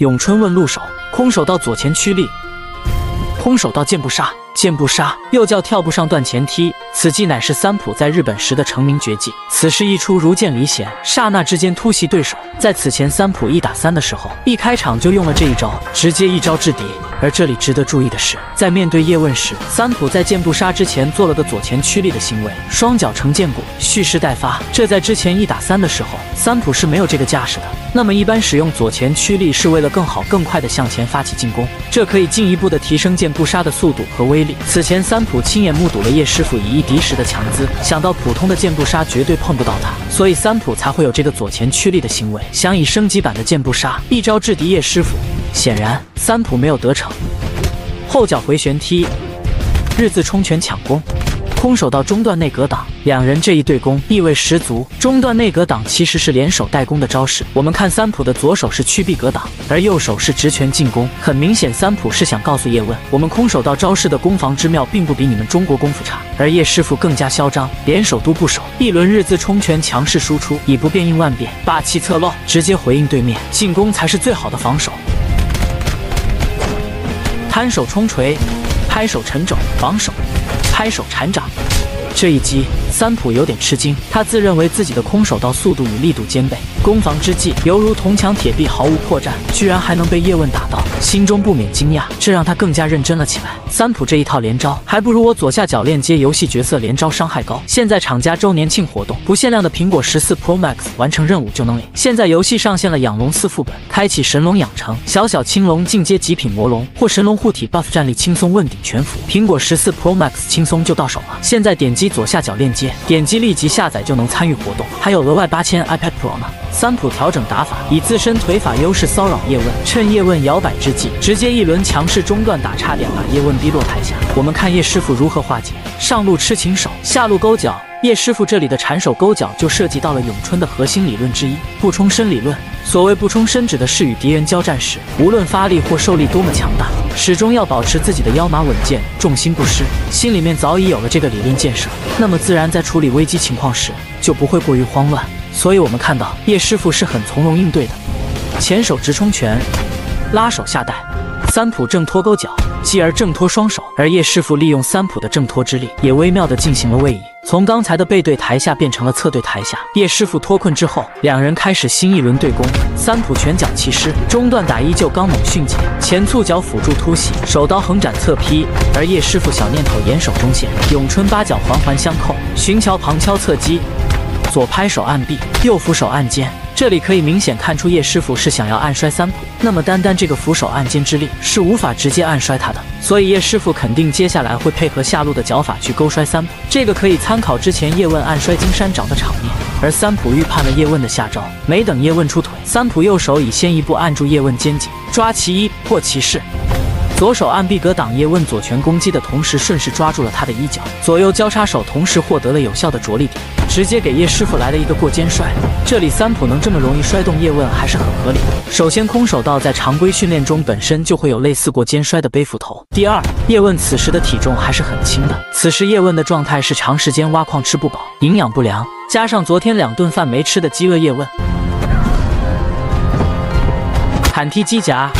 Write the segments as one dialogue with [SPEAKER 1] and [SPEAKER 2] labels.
[SPEAKER 1] 咏春问路手，空手道左前驱力，空手道箭步杀。箭步杀又叫跳步上段前踢，此技乃是三浦在日本时的成名绝技。此式一出如箭离弦，刹那之间突袭对手。在此前三浦一打三的时候，一开场就用了这一招，直接一招制敌。而这里值得注意的是，在面对叶问时，三浦在箭步杀之前做了个左前驱力的行为，双脚成箭步，蓄势待发。这在之前一打三的时候，三浦是没有这个架势的。那么一般使用左前驱力是为了更好、更快的向前发起进攻，这可以进一步的提升箭步杀的速度和威力。此前三浦亲眼目睹了叶师傅以一敌十的强姿，想到普通的箭步杀绝对碰不到他，所以三浦才会有这个左前驱力的行为，想以升级版的箭步杀一招制敌叶师傅。显然三浦没有得逞，后脚回旋踢，日字冲拳抢攻。空手道中段内格挡，两人这一对攻意味十足。中段内格挡其实是连手带攻的招式。我们看三浦的左手是屈臂格挡，而右手是直拳进攻。很明显，三浦是想告诉叶问，我们空手道招式的攻防之妙，并不比你们中国功夫差。而叶师傅更加嚣张，连手都不守，一轮日字冲拳强势输出，以不变应万变，霸气侧漏，直接回应对面进攻才是最好的防守。摊手冲锤，拍手沉肘，防守。拍手禅掌，这一击三浦有点吃惊，他自认为自己的空手道速度与力度兼备，攻防之际犹如铜墙铁壁，毫无破绽，居然还能被叶问打到，心中不免惊讶，这让他更加认真了起来。三浦这一套连招还不如我左下角链接游戏角色连招伤害高。现在厂家周年庆活动，不限量的苹果十四 Pro Max 完成任务就能领。现在游戏上线了养龙四副本，开启神龙养成，小小青龙进阶极品魔龙或神龙护体 buff 战力轻松问鼎全服。苹果十四 Pro Max 轻松就到手了。现在点击左下角链接，点击立即下载就能参与活动，还有额外八千 iPad Pro 呢。三浦调整打法，以自身腿法优势骚扰叶问，趁叶问摇摆之际，直接一轮强势中段打，差点把叶问逼落台下。我们看叶师傅如何化解。上路吃禽手，下路勾脚。叶师傅这里的缠手勾脚就涉及到了咏春的核心理论之一——不冲身理论。所谓不冲身，指的是与敌人交战时，无论发力或受力多么强大，始终要保持自己的腰马稳健，重心不失。心里面早已有了这个理论建设，那么自然在处理危机情况时就不会过于慌乱。所以，我们看到叶师傅是很从容应对的。前手直冲拳，拉手下带，三浦正托勾脚，继而挣脱双手，而叶师傅利用三浦的挣脱之力，也微妙的进行了位移，从刚才的背对台下变成了侧对台下。叶师傅脱困之后，两人开始新一轮对攻。三浦拳脚齐施，中段打依旧刚猛迅捷，前蹴脚辅助突袭，手刀横斩侧劈，而叶师傅小念头严守中线，咏春八脚环环相扣，寻桥旁敲侧击。左拍手按臂，右扶手按肩，这里可以明显看出叶师傅是想要暗摔三浦。那么单单这个扶手按肩之力是无法直接暗摔他的，所以叶师傅肯定接下来会配合下路的脚法去勾摔三浦。这个可以参考之前叶问暗摔金山掌的场面。而三浦预判了叶问的下招，没等叶问出腿，三浦右手已先一步按住叶问肩颈，抓其一破其势。左手按臂格挡叶问左拳攻击的同时，顺势抓住了他的衣角，左右交叉手同时获得了有效的着力点，直接给叶师傅来了一个过肩摔。这里三浦能这么容易摔动叶问，还是很合理的。首先，空手道在常规训练中本身就会有类似过肩摔的背负头。第二，叶问此时的体重还是很轻的，此时叶问的状态是长时间挖矿吃不饱，营养不良，加上昨天两顿饭没吃的饥饿叶问，砍踢机甲。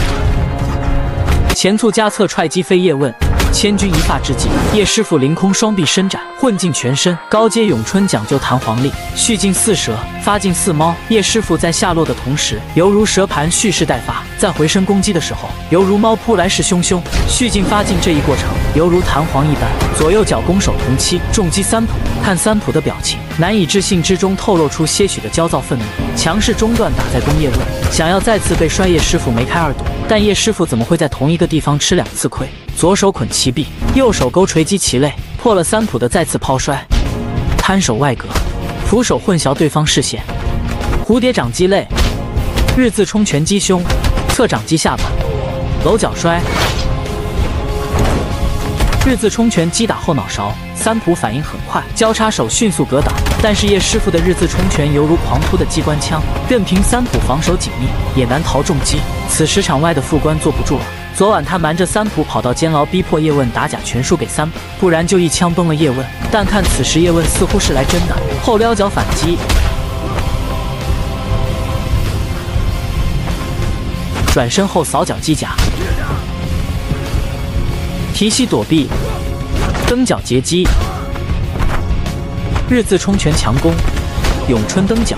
[SPEAKER 1] 前簇加侧踹击飞叶问，千钧一发之际，叶师傅凌空双臂伸展，混进全身。高阶咏春讲究弹簧力，蓄劲似蛇，发劲似猫。叶师傅在下落的同时，犹如蛇盘蓄势待发；在回身攻击的时候，犹如猫扑来势汹汹。蓄劲发劲这一过程，犹如弹簧一般。左右脚攻守同期，重击三普。看三普的表情，难以置信之中透露出些许的焦躁愤怒。强势中断打在攻叶问，想要再次被摔，叶师傅梅开二度。但叶师傅怎么会在同一个地方吃两次亏？左手捆其臂，右手勾锤击其肋，破了三浦的再次抛摔。摊手外格，扶手混淆对方视线，蝴蝶掌击肋，日字冲拳击胸，侧掌击下巴，搂脚摔，日字冲拳击打后脑勺。三浦反应很快，交叉手迅速格挡，但是叶师傅的日字冲拳犹如狂突的机关枪，任凭三浦防守紧密，也难逃重击。此时场外的副官坐不住了，昨晚他瞒着三浦跑到监牢，逼迫叶问打假拳输给三浦，不然就一枪崩了叶问。但看此时叶问似乎是来真的，后撩脚反击。转身后扫脚击甲，提膝躲避，蹬脚截击，日字冲拳强攻，咏春蹬脚，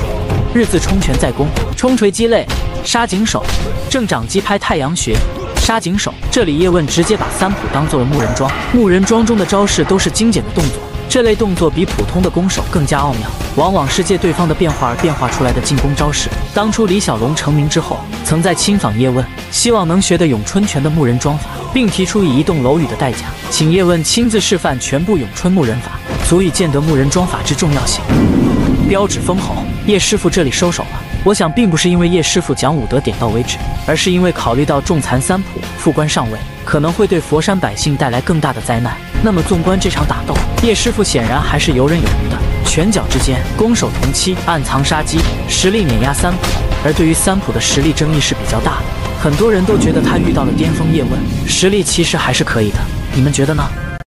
[SPEAKER 1] 日字冲拳在攻，冲锤击肋，杀井手，正掌击拍太阳穴。杀井手，这里叶问直接把三浦当做了木人桩。木人桩中的招式都是精简的动作，这类动作比普通的攻手更加奥妙，往往是借对方的变化而变化出来的进攻招式。当初李小龙成名之后，曾在亲访叶问，希望能学得咏春拳的木人桩法，并提出以一栋楼宇的代价，请叶问亲自示范全部咏春木人法，足以见得木人桩法之重要性。标指封喉，叶师傅这里收手了。我想，并不是因为叶师傅讲武德点到为止，而是因为考虑到重残三浦副官上位，可能会对佛山百姓带来更大的灾难。那么，纵观这场打斗，叶师傅显然还是游刃有余的，拳脚之间攻守同期，暗藏杀机，实力碾压三浦。而对于三浦的实力争议是比较大的，很多人都觉得他遇到了巅峰叶问，实力其实还是可以的。你们觉得呢？